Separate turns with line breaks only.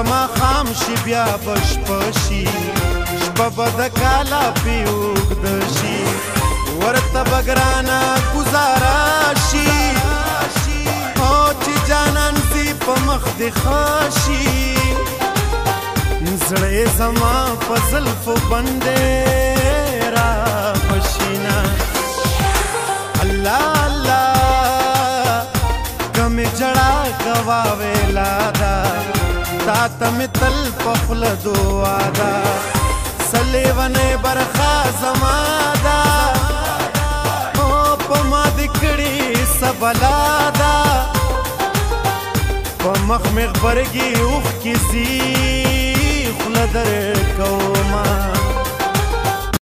په ما خام شي بیا بش پشي شپه به د کالا پی اوږد شي ورته بګرانا گزارا شي او چې جانان سي په مخ دي خاشي زړه زما فضل فو بندې را پشینا الله الله کم جڑا گوا ویلا دا راته مې تل په خوله دعا ده سلیونې برخه زما ده او په ما دې کړې څه بلا ده په مخ مې غبرګې اوښکې ځي